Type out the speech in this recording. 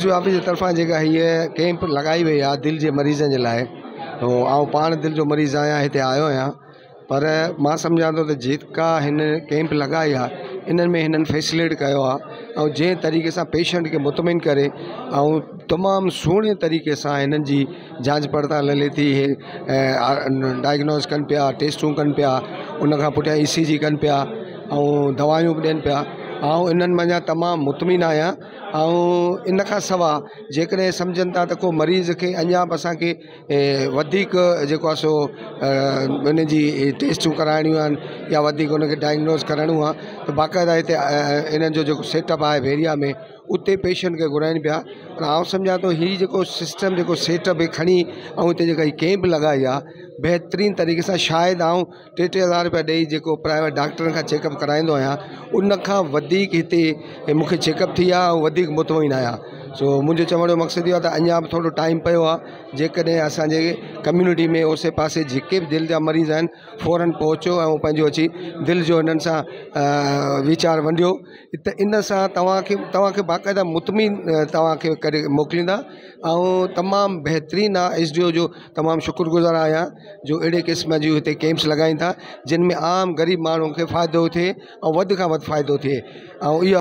जो ऑफ़िस जे तरफ़ां जेका हीअ कैंप लॻाई वई आहे दिलि जे मरीज़नि जे लाइ। ऐं आउं पाण दिलि जो मरीज़ आहियाँ, हिते आयो आहियाँ। पर माँ सम्झां थो त जेका कैंप लॻाई आहे, इन्हनि में हिननि फैसिलेट कयो आहे। तरीक़े सां पेशेंट खे मुतमिन करे तमामु सुहिणे तरीक़े सां हिननि जी जाँच पड़ताल हले थी ऐं डायग्नोस कनि टेस्टूं कनि उनखां पुठियाँ ई सी जी कनि पिया, ऐं दवायूं बि ॾियनि पिया। ऐं इन्हनि माँ तमामु मुतमिन आहियाँ। ऐं इन खां सवाइ था को मरीज़ के अञा बि असांखे सो इन टेस्टू टेस्टूं या वधीक उनखे डायग्नोस कराइणो आहे त बाक़ाइदा हिते जो सेटअप आहे भेरिया में उते पेशेंट खे घुराइनि पिया। पर आउं सम्झां थो हीउ जेको सिस्टम, जेको सेटअप खणी ऐं हिते जेका हीअ कैंप लॻाई आहे बहितरीनु तरीक़े से शायद आउं टे टे हज़ार रुपया ॾेई जेको प्राइवेट डॉक्टरनि का चेकअप कराईंदो आहियाँ, उन खां चेकअप थी मुतमिन आहियाँ। सो मुंहिंजो चवण मक़सदु इहो आहे टाइम पियो आहे। जेकॾहिं असांजे कम्यूनिटी में ओसे पासे जेके दिलि जा मरीज़ आहिनि फ़ौरन ऐं पंहिंजो अची दिलि जो सां वीचार वंडियो। त इन सां तव्हांखे मुतमिन करे मोकिलींदा। ऐं तमामु बहितरीनु एस डी ओ जो तमामु शुक्रगुज़ार आहियाँ, जो अहिड़े क़िस्म जूं हिते कैंप्स लॻाइनि था जिन में आम ग़रीब ऐं वधि खां वधि फ़ाइदो थिए। ऐं इहा